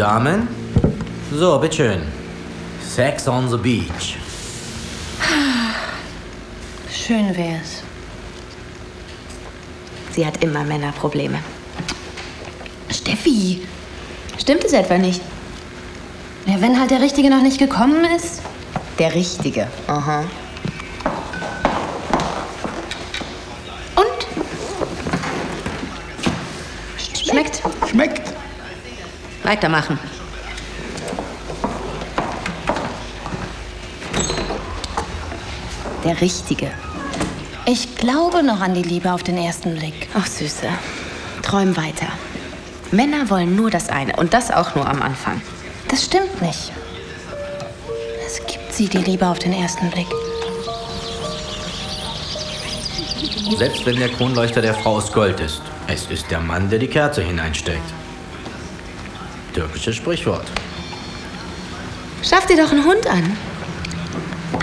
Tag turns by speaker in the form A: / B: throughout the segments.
A: Damen? So, bitteschön. Sex on the beach.
B: Schön wär's.
C: Sie hat immer Männerprobleme.
B: Steffi, stimmt es etwa nicht? Ja, wenn halt der Richtige noch nicht gekommen ist.
C: Der Richtige. Aha.
B: Und? Schmeckt.
D: Schmeckt.
C: Weitermachen. Der Richtige.
B: Ich glaube noch an die Liebe auf den ersten Blick.
C: Ach, Süße. Träum weiter. Männer wollen nur das eine und das auch nur am Anfang.
B: Das stimmt nicht. Es gibt sie, die Liebe auf den ersten Blick.
A: Selbst wenn der Kronleuchter der Frau aus Gold ist, es ist der Mann, der die Kerze hineinsteckt. Türkisches Sprichwort.
C: Schaff dir doch einen Hund an.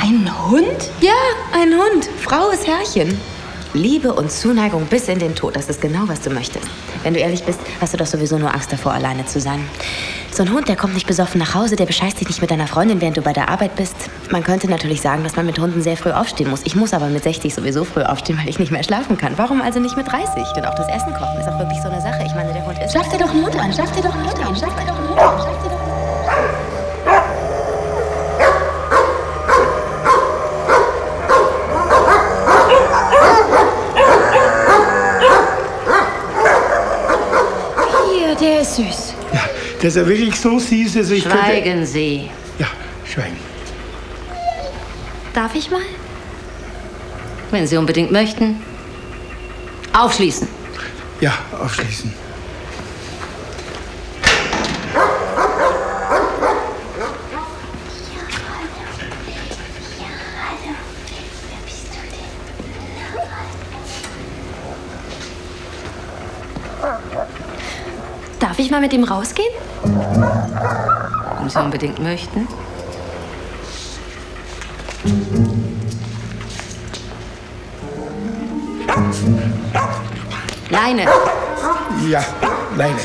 B: Ein Hund?
C: Ja, ein Hund. Frau ist Herrchen. Liebe und Zuneigung bis in den Tod, das ist genau, was du möchtest. Wenn du ehrlich bist, hast du doch sowieso nur Angst davor, alleine zu sein. So ein Hund, der kommt nicht besoffen nach Hause, der bescheißt dich nicht mit deiner Freundin, während du bei der Arbeit bist. Man könnte natürlich sagen, dass man mit Hunden sehr früh aufstehen muss. Ich muss aber mit 60 sowieso früh aufstehen, weil ich nicht mehr schlafen kann. Warum also nicht mit 30? Und auch das Essen kochen ist auch wirklich so eine Sache. Ich meine, der Hund ist...
B: Schaff dir doch einen Hund an, schaff dir doch einen Hund an, schaff dir doch einen Hund an, schaff dir doch einen Hund Ist
D: ja wirklich so süß. Also ich könnte-
C: Schweigen Sie.
D: Ja, schweigen.
B: Darf ich mal?
C: Wenn Sie unbedingt möchten. Aufschließen.
D: Ja, aufschließen.
B: Darf ich mal mit ihm rausgehen?
C: Wenn Sie unbedingt möchten. Leine.
D: Ja, Leine.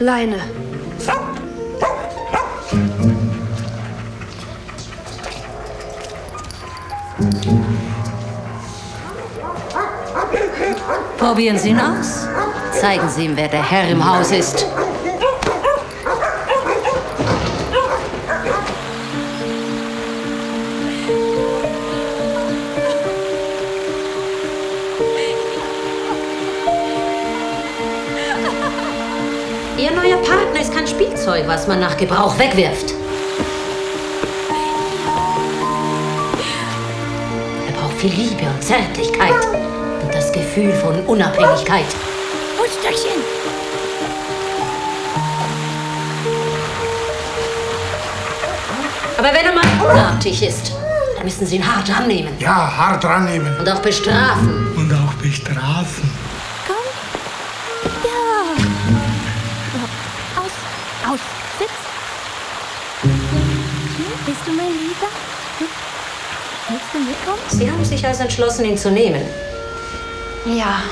B: Leine.
C: Probieren Sie ihn aus. Zeigen Sie ihm, wer der Herr im Haus ist. Ihr neuer Partner ist kein Spielzeug, was man nach Gebrauch wegwirft. Er braucht viel Liebe und Zärtlichkeit und das Gefühl von Unabhängigkeit.
B: Putzstöckchen.
C: Aber wenn er mal unartig ist, dann müssen Sie ihn hart annehmen
D: Ja, hart rannehmen.
C: und auch bestrafen.
D: Und auch bestrafen.
B: Komm. Ja. Aus. Aus. Sitz. Hm, Bist du mein Lieber? Hm? Willst du mitkommen?
C: Sie haben sich also entschlossen, ihn zu nehmen.
B: Ja.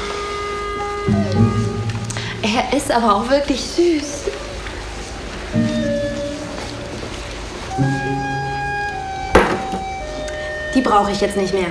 B: Er ist aber auch wirklich süß. Die brauche ich jetzt nicht mehr.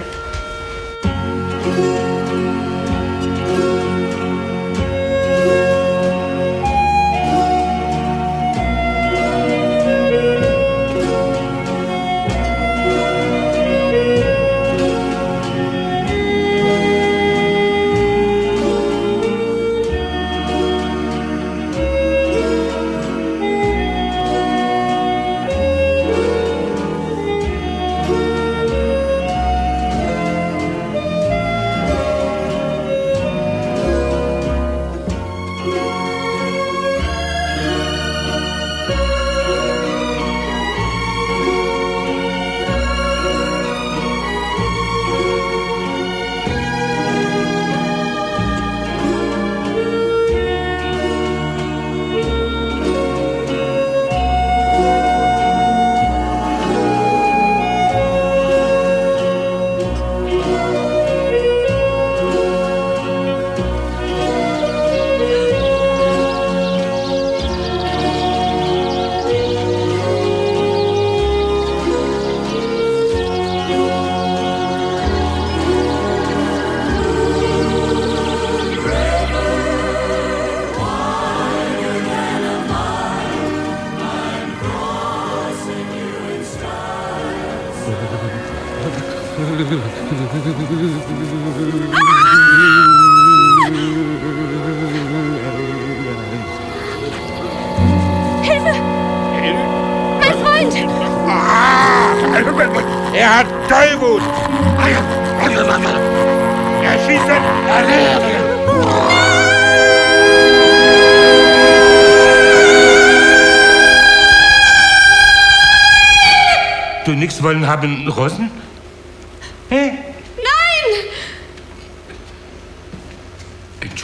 B: Hilfe! Hilfe! Mein Freund!
E: Er hat Tollwut! Er schießt auf nichts wollen haben
B: Rossen?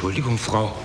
E: Entschuldigung, Frau.